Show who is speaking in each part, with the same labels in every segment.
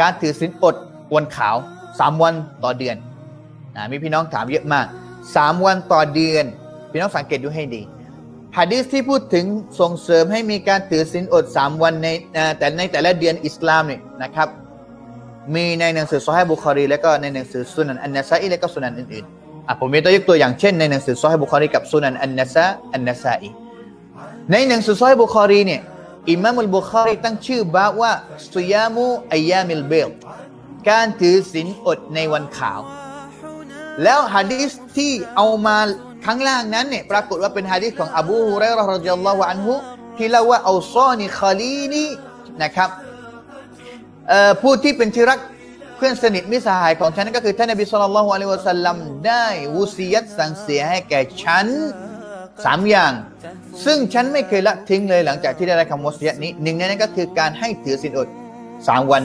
Speaker 1: การถือศีลอดวันขาวสามวันต่อเดือนนะมีพี่น้องถามเยอะมากสามวันต่อเดือน พี่น้องสังเกตดูให้ดีฮะดีษที่พูดถึงส่งเสริมให้มีการถือศีลอดสามวันในแต่ในแต่ละเดือนอิสลามเนี่ยนะครับ มีในหนังสือซอฮีบุคอรี และก็ในหนังสือสุนันอันนาซาอีและก็สุนันอื่นๆอะผมมีตัวยกตัวอย่างเช่นในหนังสือซอฮีบุคอรีกับสุนันอันนาซาอันนาซาอีในหนังสือซอฮีบุคอรีเนี่ย อิมามอัลบุคอรีตั้งชื่อباب ว่า صيام أيام البيضการถือศีลอดในวันขาว แล้วฮะดีษที่เอามาข้างล่างนั้นเนี่ยปรากฏว่าเป็นฮะดีษของอบูฮุร็อยเราะฮ์ رضي الله عنهที่เล่าว่าأوصاني خليليนะครับผู้ที่เป็นที่รักเพื่อนสนิทมิตรสหายของฉันก็คือท่านนบีصلى الله عليه وسلمได้วุสียัตสั่งเสียให้แก่ฉัน สามอย่าง ซึ่งฉันไม่เคยละทิ้งเลยหลังจากที่ได้รับคำวสียนี้หนึ่งในนั้นก็คือการให้ถือศีลอดสามวัน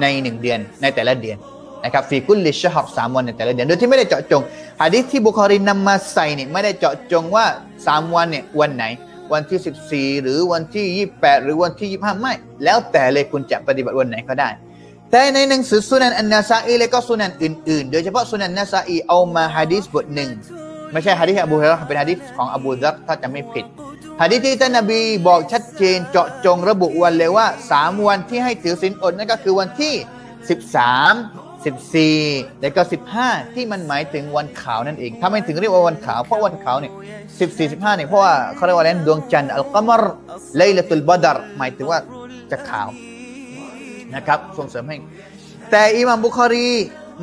Speaker 1: ในหนึ่งเดือนในแต่ละเดือนนะครับฟีกุลลิชฮับสามวันในแต่ละเดือนโดยที่ไม่ได้เจาะจงฮะดิษที่บุคอรีนำมาใส่เนี่ยไม่ได้เจาะจงว่าสามวันเนี่ยวันไหน วันที่สิบสี่หรือวันที่ยี่แปดหรือวันที่ยี่ห้าไม่ แล้วแต่เลยคุณจะปฏิบัติวันไหนก็ได้ แต่ในหนังสือสุนันอันนาซาอีและก็สุนันอื่นๆ โดยเฉพาะสุนันนาซาอีเอามาฮะดิษบทหนึ่ง ไม่ใช่ฮะดิษอบูฮุรเป็นฮะดิษของอบูซัรถ้าจะไม่ผิดฮะดิษที่ท่านนบีบอกชัดเจนเจาะจงระบุวันเลยว่าสามวันที่ให้ถือศีลอดนั่นก็คือวันที่สิบสามสิบสี่แล้วก็สิบห้าที่มันหมายถึงวันขาวนั่นเอง ถ้าไม่ถึงเรียกว่าวันขาว เพราะวันขาวเนี่ยสิบสี่สิบห้าเนี่ยเพราะว่าเขาเรียกว่าอะไรดวงจันทร์อัลกัมรไลลตุลบดรหมายถึงว่าจะขาวนะครับส่งเสริมให้ แต่อิหม่ามบุคอรี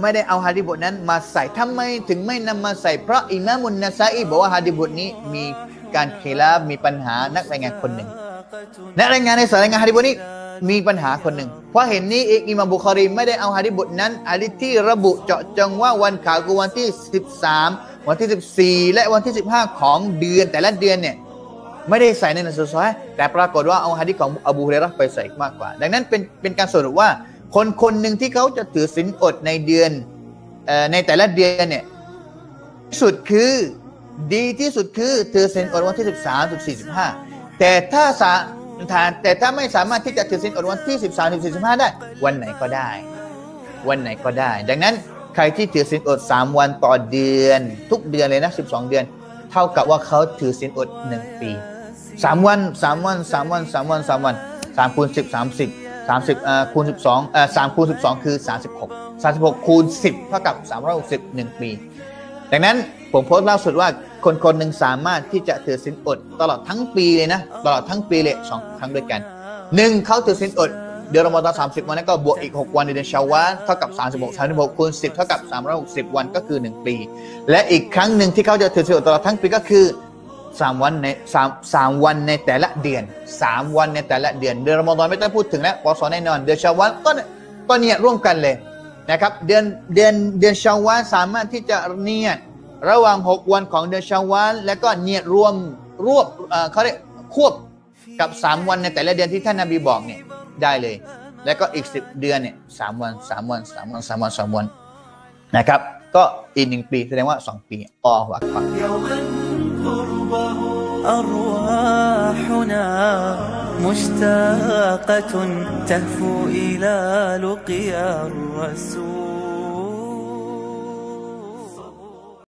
Speaker 1: ไม่ได้เอาฮะดิบทนั้นมาใส่ทำไมถึงไม่นำมาใส่เพราะอิมามุนนาซาอีบอกว่าฮะดิบทนี้มีการเคลาบมีปัญหานักรายงานคนหนึ่งนักรายงานในสายรายงานฮะดิบทนี้มีปัญหาคนหนึ่ง เพราะเห็นนี้เองอิมามบุคอรีไม่ได้เอาฮะดิบทนั้นฮะดิที่ระบุเจาะจงว่าวันขาวคือวันที่ 13 วันที่ 14 และวันที่ 15 ของเดือนแต่ละเดือนเนี่ยไม่ได้ใส่ในหนังสือซอยแต่ปรากฏว่าเอาฮะดิของอบูฮุเรระไปใส่มากกว่า ดังนั้นเป็นเป็นการสรุปว่า คนคนหนึ่งที่เขาจะถือศีลอดในเดือนในแต่ละเดือนเนี่ยสุดคือดีที่สุดคือถือศีลอดวันที่13 14 15แต่ถ้าสาทานแต่ถ้าไม่สามารถที่จะถือศีลอดวันที่13ถึง15ได้ วันไหนก็ได้ วันไหนก็ได้ ดังนั้นใครที่ถือศีลอด3วันต่อเดือน ทุกเดือนเลยนะ12เดือน เท่ากับว่าเขาถือศีลอด1ปี3วัน3วัน3วัน3วัน3วัน3คูณ10 30 30อ่าคูณ12อ่า3คูณ12 คือ 36 36 คูณ 10 เท่ากับ 360 1 ปี ดังนั้นผมโพสต์ล่าสุดว่าคนคนหนึ่งสามารถที่จะถือศีลอดตลอดทั้งปีเลยนะ ตลอดทั้งปีเลยสองครั้งด้วยกันหนึ่งเขาถือศีลอดเดือนรอมฎอนสามสิบวันนั้นก็บวกอีกหกวันในเดือนชาวาเท่ากับสามสิบหกสามสิบหกคูณสิบเท่ากับสามร้อยหกสิบวันก็คือหนึ่งปี และอีกครั้งหนึ่งที่เขาจะถือศีลอดตลอดทั้งปีก็คือ สามวันในสามสามวันในแต่ละเดือนสามวันในแต่ละเดือน เดือนรอมฎอนไม่ต้องพูดถึงแล้วปอสแน่นอน เดือนชาวาก็ก็เนี่ยร่วมกันเลยนะครับ เดือนเดือนเดือนชาวาสามารถที่จะเนี่ยระหว่างหกวันของเดือนชาวานแล้วก็เนียดรวมรวบเขาเรียกควบกับสามวันในแต่ละเดือนที่ท่านนาบีบอกเนี่ยได้เลย แล้วก็อีกสิบเดือนเนี่ยสามวันสามวันสามวันสามวันสามวันนะครับ ก็อีกหนึ่งปีแสดงว่าสองปีอ๋อหัวครั บ أرواحنا مشتاقة تهفو إلى لقيا الرسول.